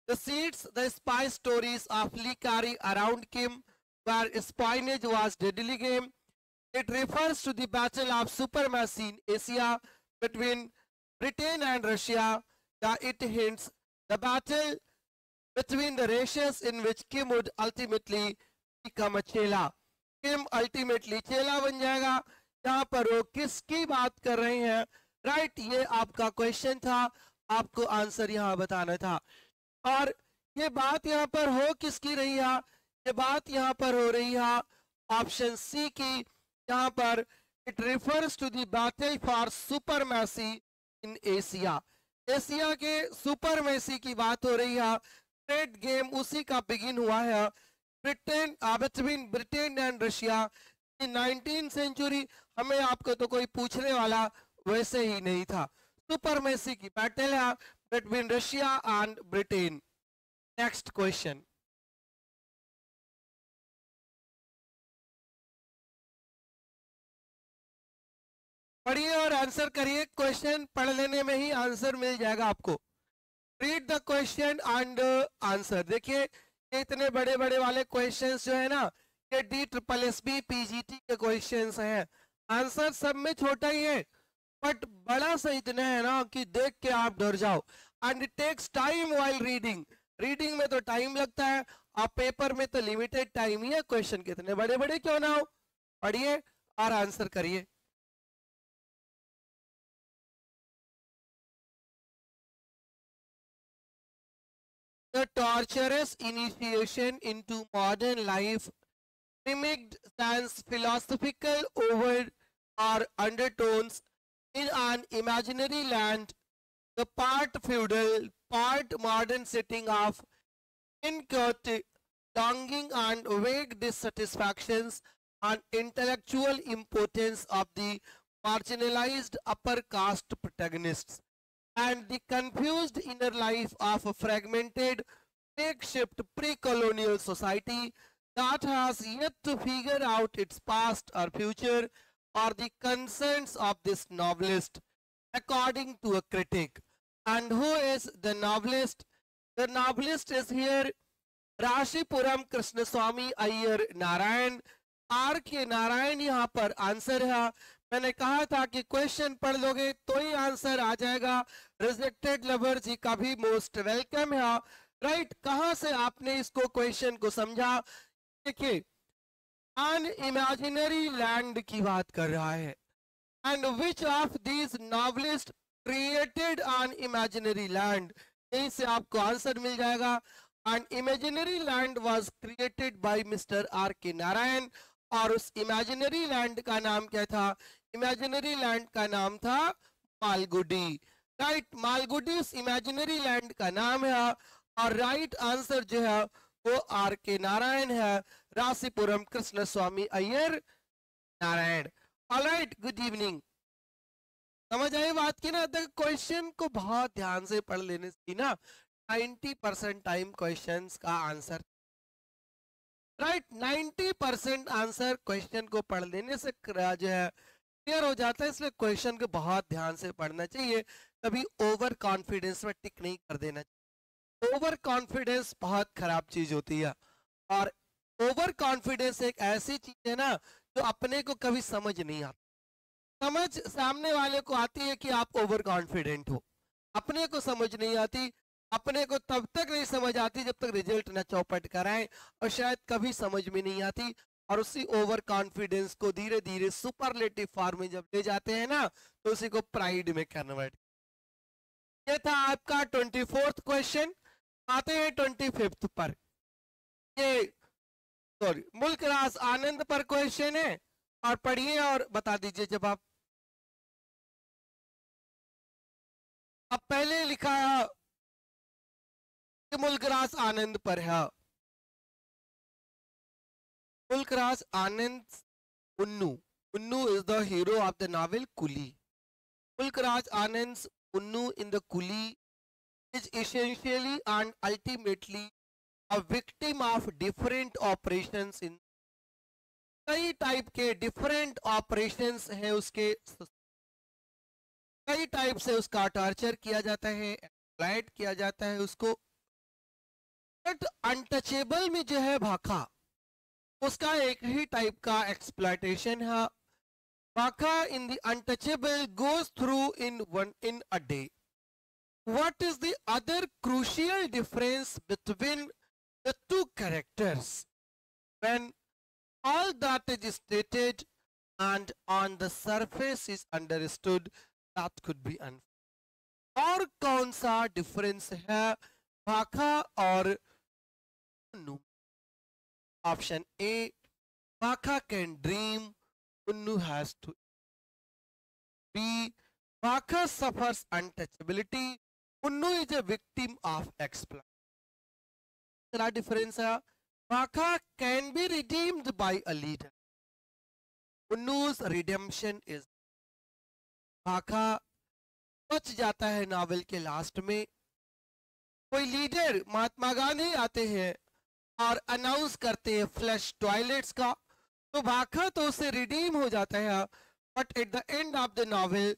the seeds the spy stories of Le Carre around Kim where spionage was deadly game. It refers to the battle of supremacy in Asia between Britain and Russia. Yeah, it hints the battle between the races in which Kim would ultimately become a chela. Kim ultimately chela बन जाएगा यहाँ पर वो किसकी बात कर रहे हैं राइट ये आपका क्वेश्चन था आपको आंसर यहाँ बताना था और ये बात यहाँ पर हो किसकी रही है ये बात यहाँ पर हो रही है। ऑप्शन सी की यहाँ पर it refers to the battle for supremacy in Asia. Asia के सुपर मैसी की बात हो रही है। ट्रेड गेम उसी का बिगिन हुआ है। Britain between, Britain and Russia nineteen century हमें आपको तो कोई पूछने वाला वैसे ही नहीं था। सुपर मैसी की बैटल है। Between Russia and Britain. Next question. पढ़िए और आंसर करिए। क्वेश्चन पढ़ लेने में ही आंसर मिल जाएगा आपको। Read the question and answer देखिए इतने बड़े बड़े वाले क्वेश्चंस जो है ना, ये D triple S B PGT के क्वेश्चन हैं। आंसर सब में छोटा ही है बट बड़ा सा इतना है ना कि देख के आप डर जाओ। And it takes time while reading reading में तो टाइम लगता है और पेपर में तो लिमिटेड टाइम ही है क्वेश्चन कितने बड़े बड़े क्यों ना हो। पढ़िए और आंसर करिए। The torturous initiation into modern life mimicked sans philosophical over or undertones in an imaginary land, the part feudal, part modern setting of inchoate longing and vague dissatisfactions and intellectual impotence of the marginalized upper caste protagonists and the confused inner life of a fragmented makeshift pre-colonial society that has yet to figure out its past or future are the concerns of this novelist, according to a critic. And who is the novelist? The novelist is here Rasipuram Krishnaswami Iyer Narayan R K Narayan यहाँ पर answer है मैंने कहा था कि question पढ़ लोगे तो ही आंसर आ जाएगा। रिजेक्टेड लवर जी का भी मोस्ट वेलकम है। राइट कहाँ से आपने इसको क्वेश्चन को समझा? देखिए अन इमेजिनरी लैंड की बात कर रहा है। And which of these novelist created an imaginary land यहीं से आपको आंसर मिल जाएगा। And imaginary land was created by Mister R K Narayan और उस इमेजिनरी लैंड का नाम क्या था? इमेजिनरी लैंड का नाम था मालगुडी। राइट मालगुडी उस इमेजिनरी लैंड का नाम है। और राइट आंसर जो है वो आर के नारायण है। Rasipuram Krishnaswami Iyer Narayan alright good evening समझ आई बात की ना? तक क्वेश्चन को बहुत ध्यान से पढ़ लेने से ना 90 परसेंट टाइम क्वेश्चन का answer right right, 90 percent answer question को पढ़ लेने से जो है क्लियर हो जाता है, इसलिए क्वेश्चन को बहुत ध्यान से पढ़ना चाहिए। कभी ओवर कॉन्फिडेंस में टिक नहीं कर देना ओवर कॉन्फिडेंस बहुत खराब चीज़ होती है। और ओवर कॉन्फिडेंस एक ऐसी चीज़ है ना, जो अपने को कभी समझ नहीं आती। समझ सामने वाले को आती है कि आप ओवर कॉन्फिडेंट हो। अपने को समझ नहीं आती। अपने को तब तक नहीं समझ आती जब तक रिज़ल्ट न चौपट कराए और शायद कभी समझ में नहीं आती। और उसी ओवर कॉन्फिडेंस को धीरे धीरे सुपरलेटिव फॉर्म में जब ले जाते हैं ना तो उसी को प्राइड में कन्वर्ट ये था आपका ट्वेंटी फोर्थ क्वेश्चन आते हैं ट्वेंटी फिफ्थ पर। ये सॉरी मुल्क राज आनंद पर क्वेश्चन है, और पढ़िए और बता दीजिए जब आप। अब पहले लिखा कि मुल्क राज आनंद पर है। आनंद उन्नू उन्नू is the hero of the novel Coolie Mulk Raj Anand उन्नू in the Coolie is essentially and ultimately a victim of different operations in कई टाइप के डिफरेंट ऑपरेशंस हैं उसके कई टाइप से उसका टॉर्चर किया जाता है किया जाता है उसको बट अनटचेबल में जो है भाखा उसका एक ही टाइप का एक्सप्लाइटेशन है। Bakha in the untouchable goes through in one in a day what is the other crucial difference between the two characters when all that is stated and on the surface is understood that could be अन और कौन सा difference है? भाखा और नू Option A, Baka can dream, Unnu has to. B, Baka suffers untouchability, Unnu is a victim of exploit. The difference है Baka can be redeemed by a leader. Unnu's redemption is Baka बच जाता है novel के last में कोई leader Mahatma Gandhi आते हैं और अनाउंस करते हैं फ्लैश टॉयलेट्स का। तो भाखा तो उससे रिडीम हो जाता है but at the end of the novel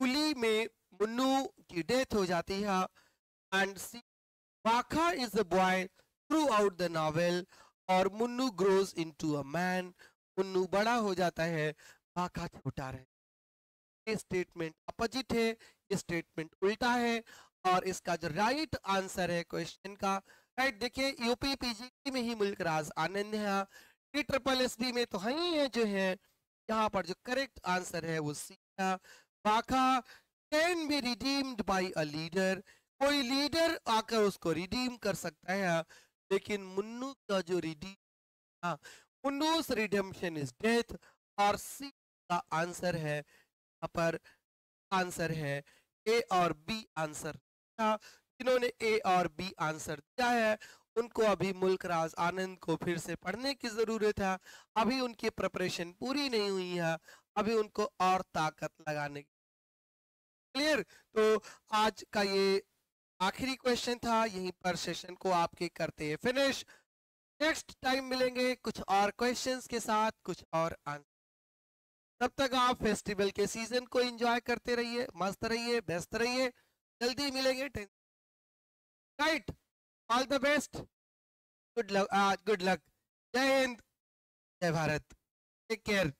Coolie में मुन्नू की डेथ हो जाती है। And see Bakha is the boy throughout the novel और Munoo grows into a man Munoo बड़ा हो जाता है, भाखा छोटा रहे। स्टेटमेंट अपोजिट है स्टेटमेंट उल्टा है, और इसका जो राइट आंसर है क्वेश्चन का राइट देखिए यूपी पीजी में ही मुल्क राज आनंद है टी ट्रिपल एस बी में तो ही है जो है। यहाँ पर जो करेक्ट आंसर है वो सी है। Bakha can be redeemed by a leader कोई लीडर आकर उसको रिडीम कर सकता है लेकिन मुन्नू का जो रिडीम हाँ मुन्नूस रिडेम्पशन इज़ डेथ और सी का आंसर है। यहाँ पर आंसर है ए और बी आंसर जिन्होंने ए और बी आंसर दिया है, उनको अभी मुल्क राज आनंद को फिर से पढ़ने की ज़रूरत है। अभी उनकी प्रिपरेशन पूरी नहीं हुई है, अभी उनको और ताकत लगाने की क्लियर तो आज का ये आखिरी क्वेश्चन था, यहीं पर सेशन को आपके करते हैं फिनिश नेक्स्ट टाइम मिलेंगे कुछ और क्वेश्चंस के साथ, कुछ और आंसर तब तक आप फेस्टिवल के सीज़न को एंजॉय करते रहिए, मस्त रहिए, व्यस्त रहिए। जल्दी मिलेंगे right. All the best. Good luck uh, good luck. Jai hind. Jai bharat. Take care.